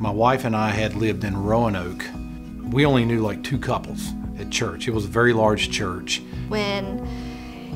my wife and I had lived in Roanoke, we only knew like two couples at church. It was a very large church. When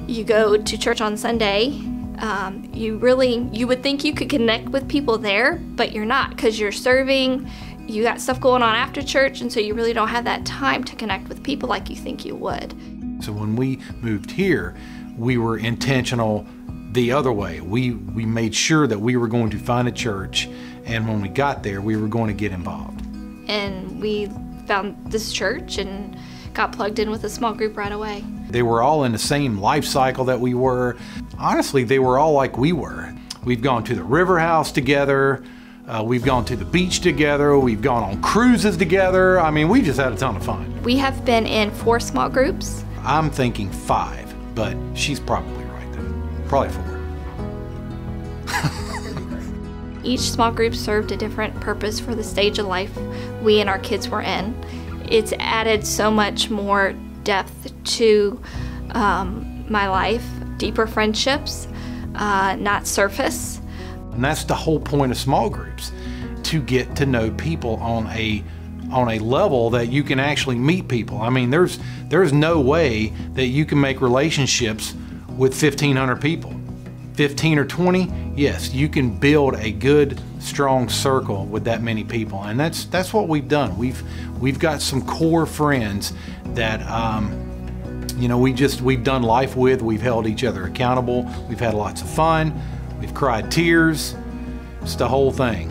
you go to church on Sunday, um, you really you would think you could connect with people there, but you're not because you're serving. You got stuff going on after church, and so you really don't have that time to connect with people like you think you would. So when we moved here, we were intentional the other way. We we made sure that we were going to find a church, and when we got there, we were going to get involved. And we found this church and got plugged in with a small group right away. They were all in the same life cycle that we were. Honestly, they were all like we were. We've gone to the river house together. Uh, we've gone to the beach together. We've gone on cruises together. I mean, we just had a ton of fun. We have been in four small groups. I'm thinking five, but she's probably right though. Probably four. Each small group served a different purpose for the stage of life we and our kids were in. It's added so much more depth to um, my life, deeper friendships, uh, not surface. And that's the whole point of small groups, to get to know people on a on a level that you can actually meet people. I mean, there's there's no way that you can make relationships with 1500 people. 15 or 20, yes, you can build a good, strong circle with that many people, and that's that's what we've done. We've we've got some core friends that um, you know we just we've done life with. We've held each other accountable. We've had lots of fun. We've cried tears. It's the whole thing.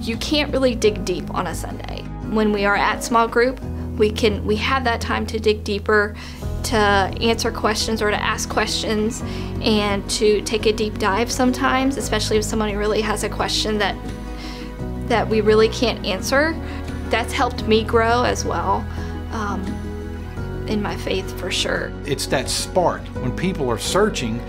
You can't really dig deep on a Sunday. When we are at small group, we can we have that time to dig deeper to answer questions or to ask questions and to take a deep dive sometimes, especially if somebody really has a question that that we really can't answer. That's helped me grow as well um, in my faith for sure. It's that spark. When people are searching,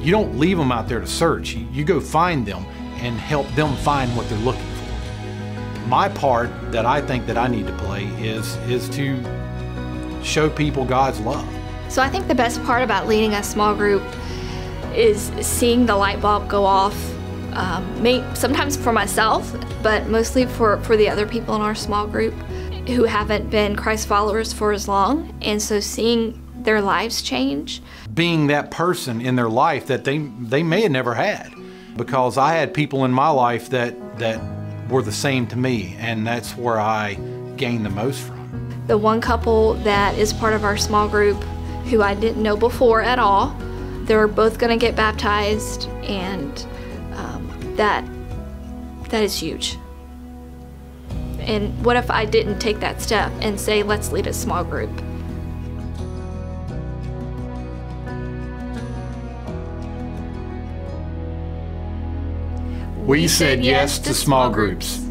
you don't leave them out there to search. You, you go find them and help them find what they're looking for. My part that I think that I need to play is is to show people God's love. So I think the best part about leading a small group is seeing the light bulb go off. Um, may, sometimes for myself, but mostly for, for the other people in our small group who haven't been Christ followers for as long. And so seeing their lives change. Being that person in their life that they, they may have never had. Because I had people in my life that, that were the same to me, and that's where I gained the most from the one couple that is part of our small group who I didn't know before at all. They're both going to get baptized, and um, that that is huge. And what if I didn't take that step and say, let's lead a small group? We said yes to small groups.